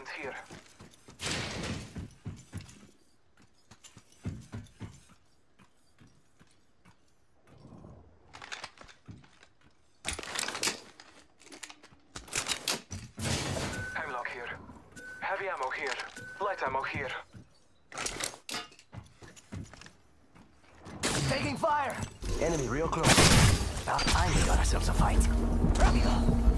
movement here. Hemlock here. Heavy ammo here. Light ammo here. Taking fire! Enemy real close. About time we got ourselves a fight. Here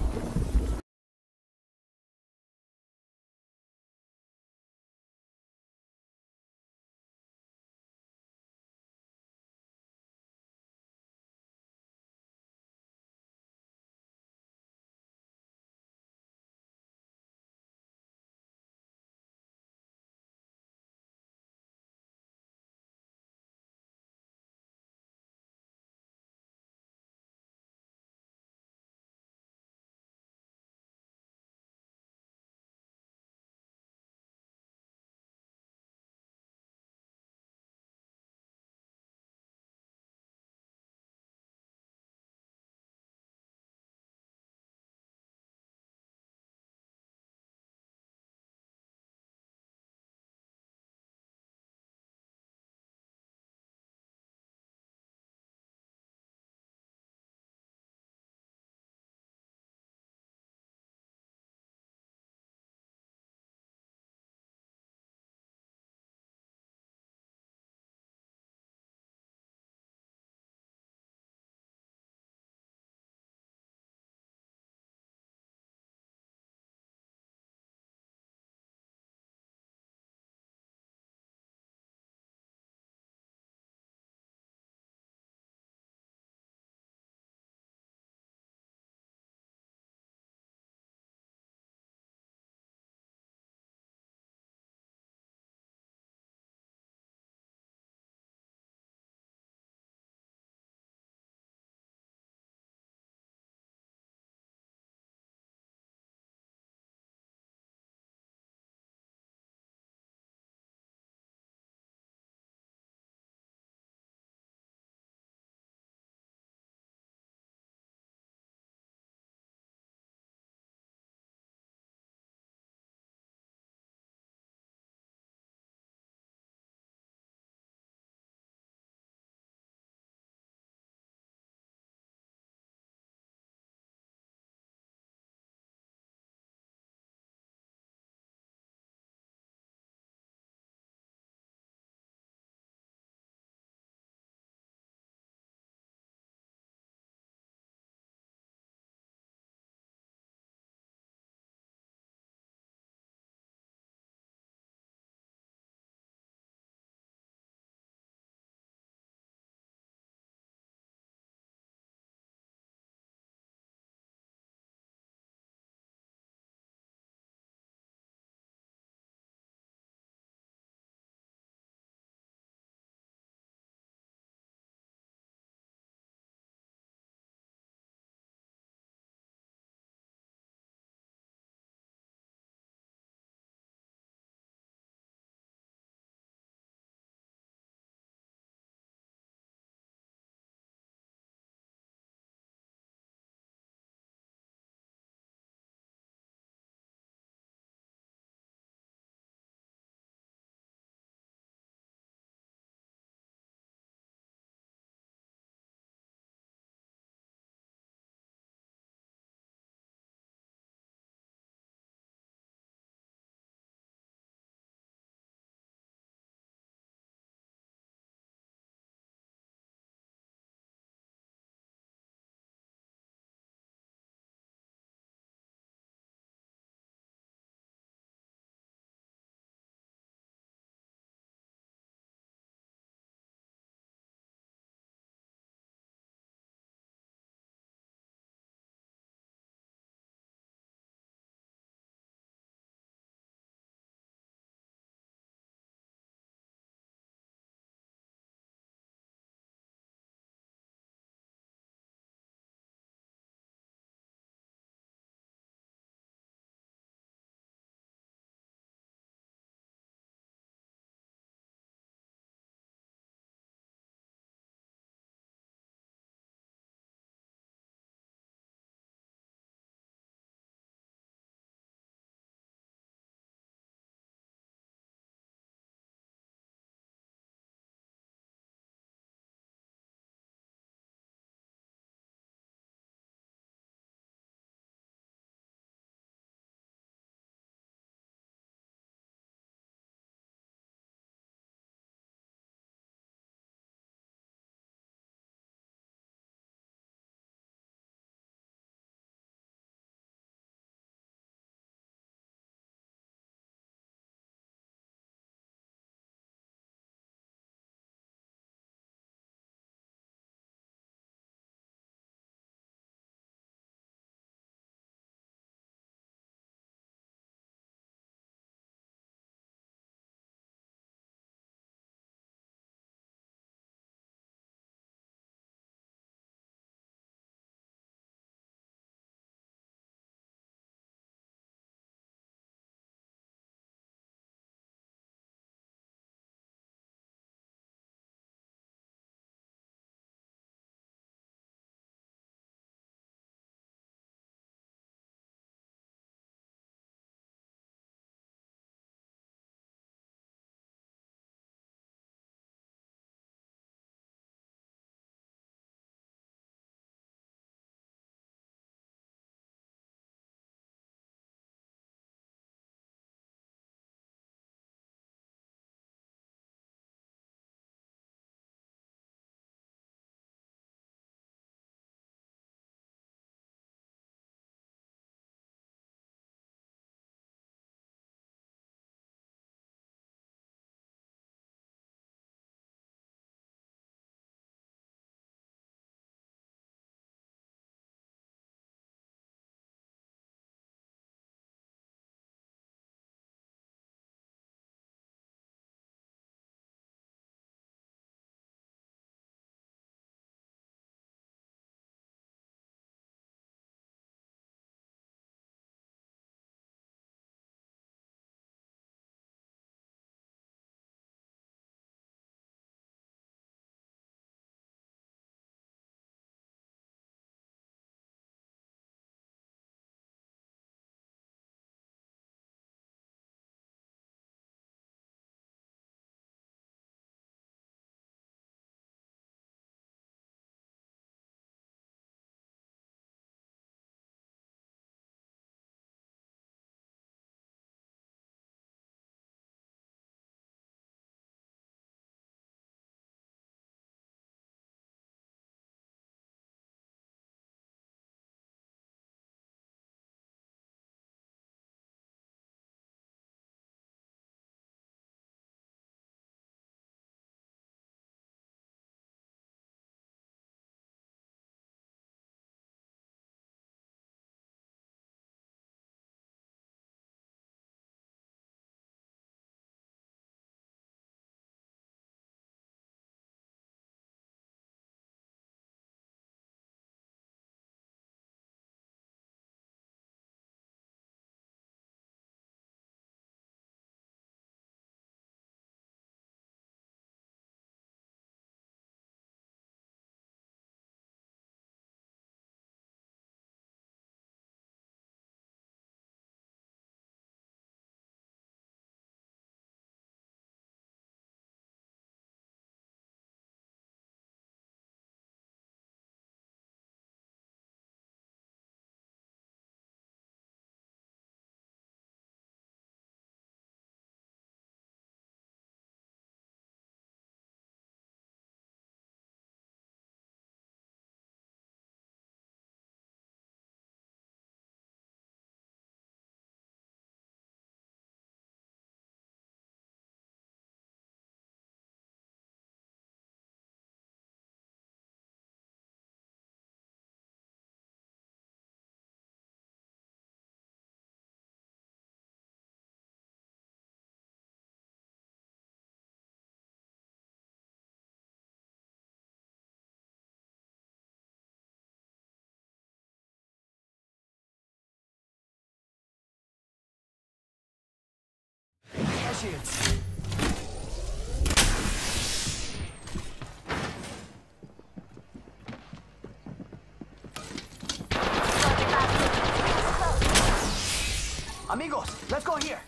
Amigos, let's go here.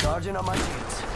Charging on my shields.